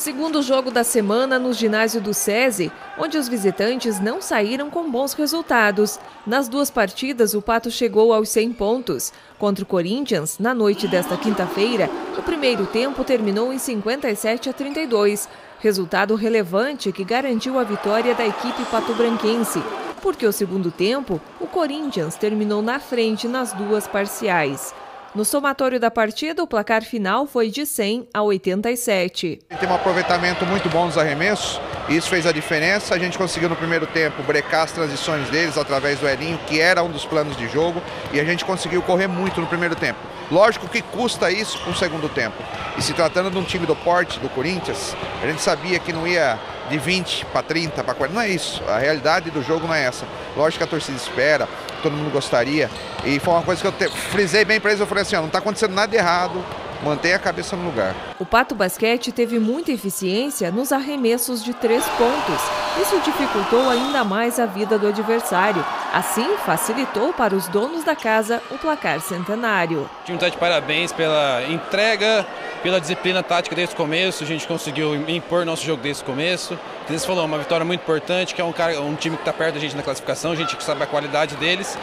Segundo jogo da semana no ginásio do SESI, onde os visitantes não saíram com bons resultados. Nas duas partidas, o Pato chegou aos 100 pontos. Contra o Corinthians, na noite desta quinta-feira, o primeiro tempo terminou em 57 a 32. Resultado relevante que garantiu a vitória da equipe pato-branquense, porque o segundo tempo, o Corinthians terminou na frente nas duas parciais. No somatório da partida, o placar final foi de 100 a 87. Tem um aproveitamento muito bom nos arremessos, isso fez a diferença. A gente conseguiu no primeiro tempo brecar as transições deles através do Elinho, que era um dos planos de jogo, e a gente conseguiu correr muito no primeiro tempo. Lógico que custa isso para o segundo tempo. E se tratando de um time do porte do Corinthians, a gente sabia que não ia de 20 para 30, para 40. Não é isso. A realidade do jogo não é essa. Lógico que a torcida espera, todo mundo gostaria. E foi uma coisa que eu te... frisei bem para eles. Eu falei assim: ó, não está acontecendo nada errado. Mantenha a cabeça no lugar. O Pato Basquete teve muita eficiência nos arremessos de três pontos. Isso dificultou ainda mais a vida do adversário. Assim, facilitou para os donos da casa o placar centenário. O time está de parabéns pela entrega, pela disciplina tática desde o começo. A gente conseguiu impor nosso jogo desde o começo. Você falou, uma vitória muito importante, que é um, cara, um time que está perto da gente na classificação, a gente sabe a qualidade deles.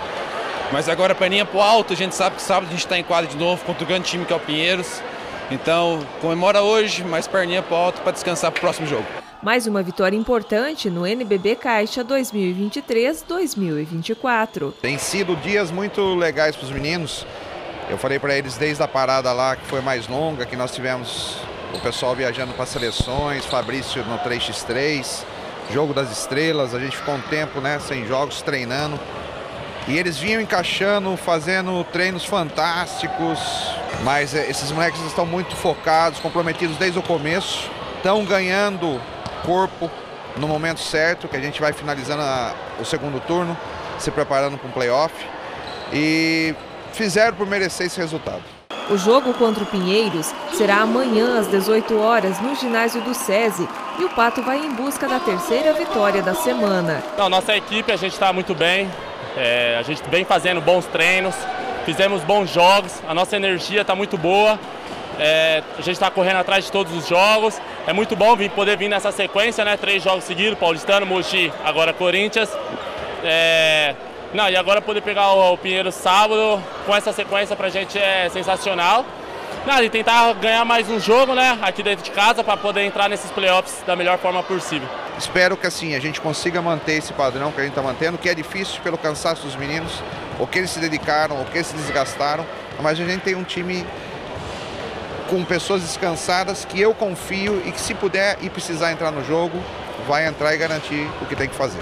Mas agora perninha pro alto, a gente sabe que sábado a gente está em quadra de novo contra o grande time que é o Pinheiros. Então, comemora hoje, mais perninha pro alto para descansar pro próximo jogo. Mais uma vitória importante no NBB Caixa 2023-2024. Tem sido dias muito legais para os meninos. Eu falei para eles desde a parada lá, que foi mais longa, que nós tivemos o pessoal viajando para seleções, Fabrício no 3x3, Jogo das Estrelas, a gente ficou um tempo né, sem jogos, treinando. E eles vinham encaixando, fazendo treinos fantásticos, mas eh, esses moleques estão muito focados, comprometidos desde o começo, estão ganhando corpo no momento certo, que a gente vai finalizando a, o segundo turno, se preparando para um playoff, e fizeram por merecer esse resultado. O jogo contra o Pinheiros será amanhã às 18 horas no ginásio do SESI e o Pato vai em busca da terceira vitória da semana. Não, nossa equipe, a gente está muito bem, é, a gente vem fazendo bons treinos, fizemos bons jogos, a nossa energia está muito boa. É, a gente está correndo atrás de todos os jogos. É muito bom vir, poder vir nessa sequência, né? Três jogos seguidos, Paulistano, Mogi, agora Corinthians. É, não, e agora poder pegar o, o Pinheiro sábado com essa sequência pra gente é sensacional. Não, e tentar ganhar mais um jogo, né? Aqui dentro de casa para poder entrar nesses playoffs da melhor forma possível. Espero que assim a gente consiga manter esse padrão que a gente está mantendo, que é difícil pelo cansaço dos meninos, o que eles se dedicaram, o que eles se desgastaram, mas a gente tem um time com pessoas descansadas que eu confio e que se puder e precisar entrar no jogo, vai entrar e garantir o que tem que fazer.